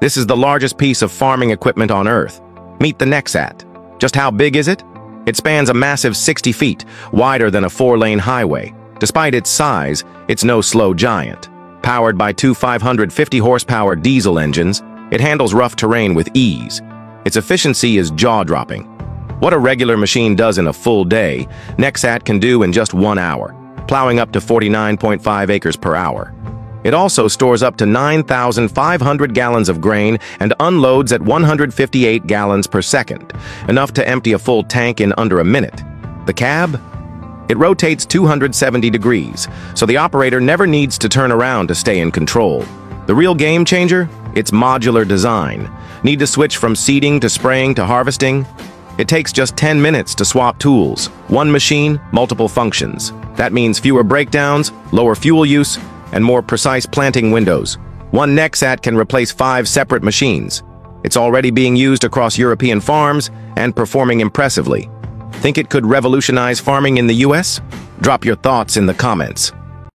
This is the largest piece of farming equipment on Earth. Meet the Nexat. Just how big is it? It spans a massive 60 feet, wider than a four-lane highway. Despite its size, it's no slow giant. Powered by two 550 horsepower diesel engines, it handles rough terrain with ease. Its efficiency is jaw-dropping. What a regular machine does in a full day, Nexat can do in just one hour, plowing up to 49.5 acres per hour. It also stores up to 9,500 gallons of grain and unloads at 158 gallons per second, enough to empty a full tank in under a minute. The cab? It rotates 270 degrees, so the operator never needs to turn around to stay in control. The real game changer? Its modular design. Need to switch from seeding to spraying to harvesting? It takes just 10 minutes to swap tools. One machine, multiple functions. That means fewer breakdowns, lower fuel use, and more precise planting windows. One Nexat can replace five separate machines. It's already being used across European farms and performing impressively. Think it could revolutionize farming in the US? Drop your thoughts in the comments.